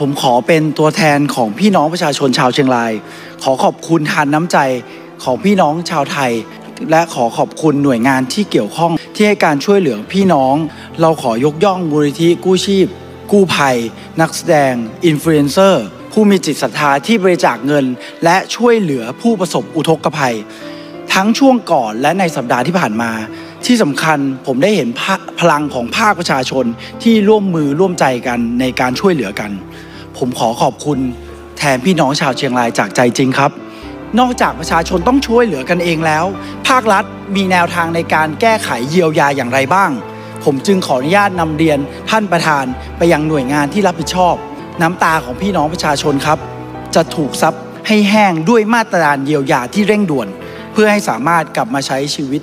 ผมขอเป็นตัวแทนของพี่น้องประชาชนชาวเชียงราย ขอขอบคุณทานน้ำใจของพี่น้องชาวไทย และขอขอบคุณหน่วยงานที่เกี่ยวข้องที่ให้การช่วยเหลือพี่น้อง เราขอยกย่องมูลนิธิกู้ชีพ กู้ภัย นักแสดง อินฟลูเอนเซอร์ ผู้มีจิตศรัทธาที่บริจาคเงิน และช่วยเหลือผู้ประสบอุทกภัย ทั้งช่วงก่อนและในสัปดาห์ที่ผ่านมา ที่สำคัญผมได้เห็นพลังของภาคประชาชนที่ร่วมมือร่วมใจกันในการช่วยเหลือกัน ผมขอขอบคุณแทนพี่น้องชาวเชียงรายจากใจจริงครับ นอกจากประชาชนต้องช่วยเหลือกันเองแล้ว ภาครัฐมีแนวทางในการแก้ไขเยียวยาอย่างไรบ้าง ผมจึงขออนุญาตนำเรียนท่านประธานไปยังหน่วยงานที่รับผิดชอบ น้ำตาของพี่น้องประชาชนครับ จะถูกซับให้แห้งด้วยมาตรการเยียวยาที่เร่งด่วน เพื่อให้สามารถกลับมาใช้ชีวิต